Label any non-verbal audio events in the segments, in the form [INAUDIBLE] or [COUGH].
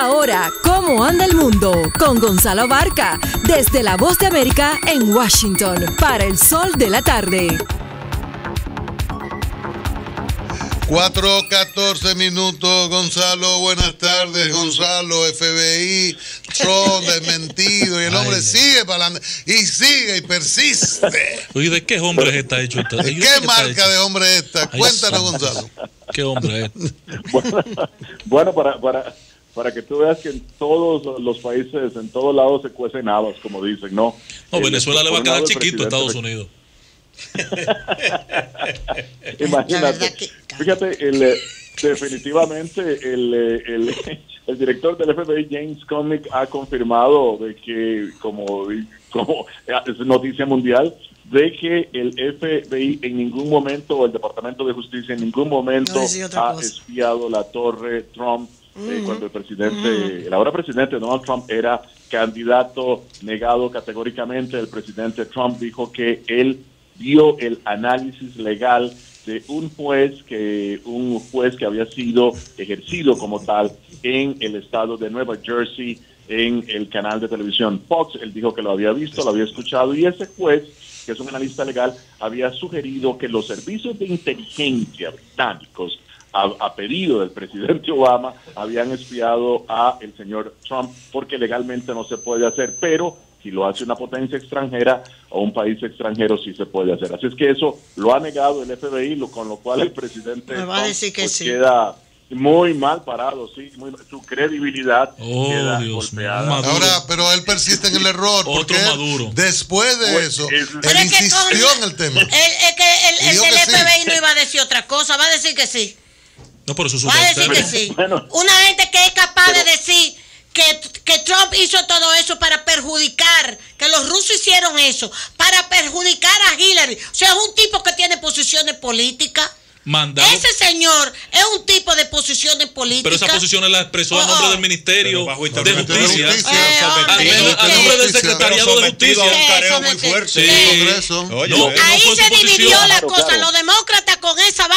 Ahora, ¿cómo anda el mundo? Con Gonzalo Barca, desde la Voz de América en Washington, para el sol de la tarde. 4.14 minutos, Gonzalo, buenas tardes, Gonzalo, FBI, Trump, desmentido, y el hombre sigue para adelante, y sigue y persiste. Oye, ¿de qué hombre está hecho? esta- ¿De qué marca de hombre es esta? Ay, Cuéntanos. Gonzalo. ¿Qué hombre es? [LAUGHS] Bueno, bueno, para, para, para que tú veas que en todos los países, en todos lados se cuecen habas, como dicen, ¿no? No, Eh, Venezuela le va a quedar chiquito a Estados Unidos. [LAUGHS] Imagínate. Fíjate, el, eh, definitivamente el, eh, el, [LAUGHS] el director del FBI, James Comey, ha confirmado de que, como, como es noticia mundial, de que el FBI en ningún momento, o el Departamento de Justicia en ningún momento No ha espiado la torre Trump eh, cuando el presidente, el ahora presidente Donald Trump era candidato negado categóricamente. El presidente Trump dijo que él dio el análisis legal de un juez que un juez que había sido ejercido como tal en el estado de Nueva Jersey en el canal de televisión Fox. Él dijo que lo había visto, lo había escuchado y ese juez, que es un analista legal, había sugerido que los servicios de inteligencia británicos a, a pedido del presidente [LAUGHS] Obama habían espiado a el señor Trump porque legalmente no se puede hacer, pero si lo hace una potencia extranjera o un país extranjero sí se puede hacer. Así es que eso lo ha negado el FBI, lo, con lo cual el presidente Me va a Trump, decir que pues, sí. queda muy mal parado, sí, muy- su credibilidad Oh, queda Dios golpeada. Maduro. Ahora, pero él persiste en el error. porque él, Maduro. Después de Pues, eso, es- él que insistió con- en el tema. El, es que el, el dijo del que sí. FBI no iba a decir otra cosa, va a decir que sí. No, pero eso es Va a decir que sí. Bueno. Una gente que es capaz Pero- de decir que, que Trump hizo todo eso para perjudicar, que los rusos hicieron eso, para perjudicar a Hillary. O sea, es un tipo que tiene posiciones políticas. Mandado. Ese señor es un tipo de posiciones políticas. Pero esas posiciones las expresó a Oh, nombre oh. del Ministerio bajo de Justicia. de justicia. A hombre, nombre- del. Secretariado de Justicia. careo muy Sometido. fuerte. Sí. El Congreso. Oye, No, Ahí se posición. dividió la Claro, cosa, claro. los demócratas con esa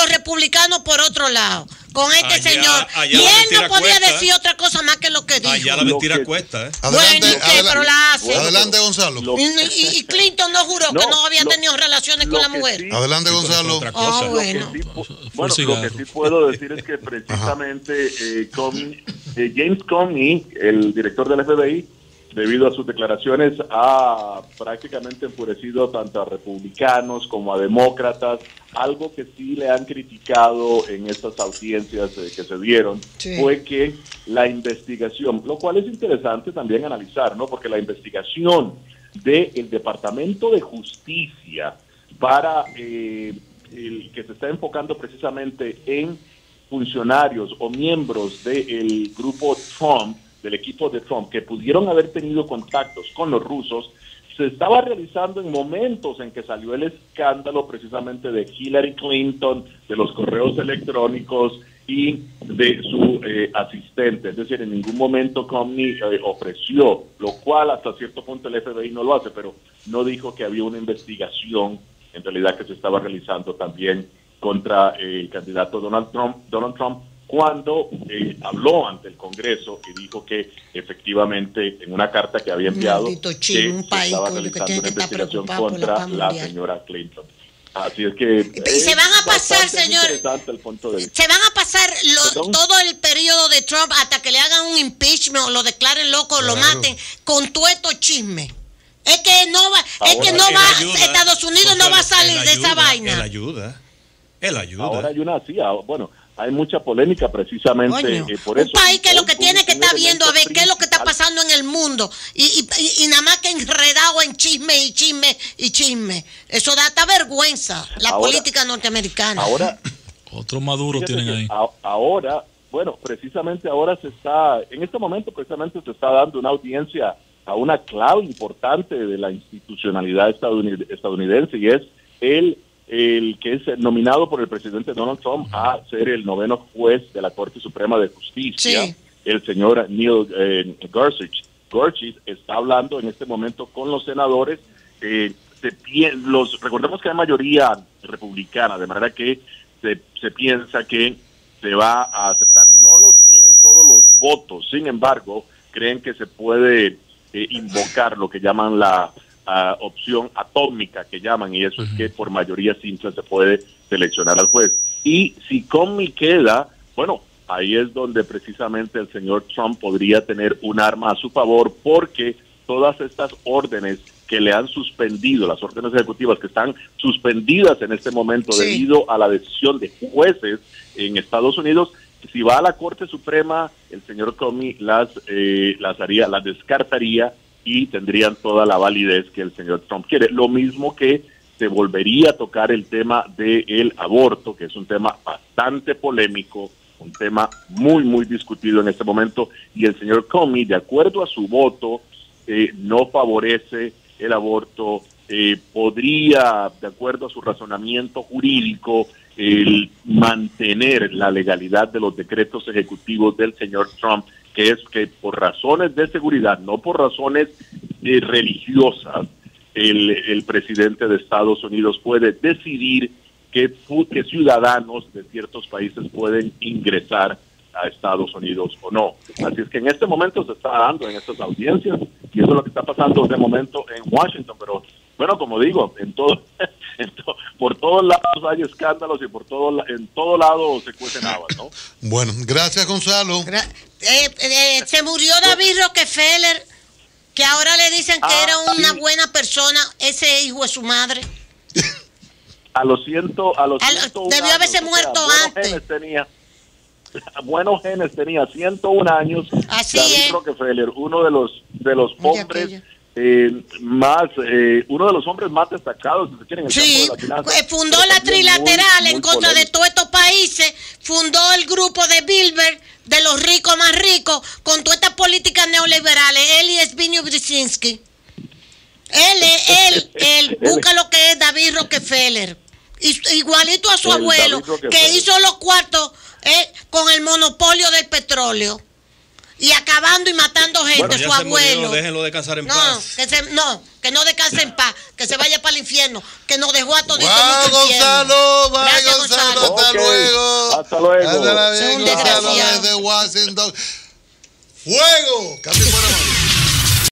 los republicanos por otro lado, con este Allá- señor. allá y él no podía cuesta. decir otra cosa más que lo que dijo. allá la mentira que- cuesta, ¿eh? Adelante, Bueno, ¿y qué? Pero la hace. adelante, Gonzalo. Lo- Y, Clinton no juró que No, había lo- tenido relaciones con la mujer. sí- Adelante, Gonzalo. otra Ah. Lo bueno. que sí lo que sí puedo decir es que precisamente eh, Comey- eh, James Comey, el director del FBI, debido a sus declaraciones, ha prácticamente enfurecido tanto a republicanos como a demócratas, algo que sí le han criticado en estas audiencias eh, que se dieron, Sí. fue que la investigación, lo cual es interesante también analizar, ¿no? Porque la investigación del Departamento de Justicia para eh, el que se está enfocando precisamente en funcionarios o miembros del grupo Trump, del equipo de Trump, que pudieron haber tenido contactos con los rusos, se estaba realizando en momentos en que salió el escándalo precisamente de Hillary Clinton, de los correos electrónicos y de su eh, asistente. Es decir, en ningún momento Comey eh, ofreció, lo cual hasta cierto punto el FBI no lo hace, pero no dijo que había una investigación en realidad que se estaba realizando también contra eh, el candidato Donald Trump, Donald Trump cuando eh, habló ante el Congreso y dijo que efectivamente en una carta que había enviado que chino, un país, estaba que realizando una que investigación la contra la señora Clinton. Así es que Y se van a pasar, señor. interesante el punto de vista. Se van a pasar lo- todo el periodo de Trump hasta que le hagan un impeachment o lo declaren loco o lo maten con todo estos chismes. Es que no va, es que no va, ayuda, Estados Unidos no va a salir de esa vaina. Él ayuda. Él ayuda. Ahora hay una, sí, ah, bueno, hay mucha polémica precisamente Coño, eh, por un eso. país que lo que Un- tiene que un estar viendo a ver qué es lo que está pasando en el mundo y, y- y- y nada más que enredado en chisme y chisme y chisme. Eso da hasta vergüenza, la Ahora- política norteamericana. Ahora, Otro Maduro tienen ahí. a- ahora, bueno, precisamente ahora se está, en este momento precisamente se está dando una audiencia a una clave importante de la institucionalidad estadounid- estadounidense y es el, el que es nominado por el presidente Donald Trump a ser el noveno juez de la Corte Suprema de Justicia, Sí. el señor Neil eh, Gorsuch. Gorsuch está hablando en este momento con los senadores. eh, se los recordemos que hay mayoría republicana, de manera que se, se piensa que se va a aceptar. No los tienen todos los votos Sin embargo, creen que se puede eh, invocar lo que llaman la ah, opción atómica, que llaman, y eso es que por mayoría simple se puede seleccionar al juez. Y si Comey queda, bueno, ahí es donde precisamente el señor Trump podría tener un arma a su favor, porque todas estas órdenes que le han suspendido, las órdenes ejecutivas que están suspendidas en este momento Sí. debido a la decisión de jueces en Estados Unidos, si va a la Corte Suprema, el señor Comey las, eh, las haría, las descartaría y tendrían toda la validez que el señor Trump quiere. Lo mismo que se volvería a tocar el tema del aborto, que es un tema bastante polémico, un tema muy, muy discutido en este momento, y el señor Comey, de acuerdo a su voto, eh, no favorece el aborto, eh, podría, de acuerdo a su razonamiento jurídico, el mantener la legalidad de los decretos ejecutivos del señor Trump, que es que por razones de seguridad, no por razones eh, religiosas, el, presidente de Estados Unidos puede decidir que, fu- que ciudadanos de ciertos países pueden ingresar a Estados Unidos o no. Así es que en este momento se está dando en estas audiencias y eso es lo que está pasando de momento en Washington, pero bueno, como digo, en todo, [LAUGHS] en to- por todos lados hay escándalos y por todo, en todo lado se cuecen habas, ¿no? [LAUGHS] Bueno, gracias Gonzalo. Gra- eh, eh, se murió David Rockefeller, que ahora le dicen que Ah, era una sí. buena persona, ese hijo de su madre. A los ciento, a los A lo- 101 debió haberse años, muerto buenos antes. genes tenía. [LAUGHS] Buenos genes tenía 101 años. Así David es. Rockefeller, uno de los de los hombres aquello. Eh, más, eh, uno de los hombres más destacados, si se quiere, en el Sí, campo de la finanza. eh, fundó la trilateral muy, en muy contra de todos estos países, fundó el grupo de Bilderberg, de los ricos más ricos, con todas estas políticas neoliberales, él y Zbigniew Brzezinski. Él, es- [LAUGHS] él, él, busca lo que es David Rockefeller. Igualito a su El abuelo, que hizo los cuartos eh, con el monopolio del petróleo. Y acabando y matando gente, Bueno, su se murió, abuelo. déjenlo descansar en no, paz. que se, no, que no descanse en paz, que se vaya para el infierno, que nos dejó a toditos Wow, mucho. Gonzalo, bye Gracias, Gonzalo, Gonzalo. hasta Ok, luego. hasta luego. Bien, un Gonzalo desde Washington. Fuego. Cambio fuera, mano.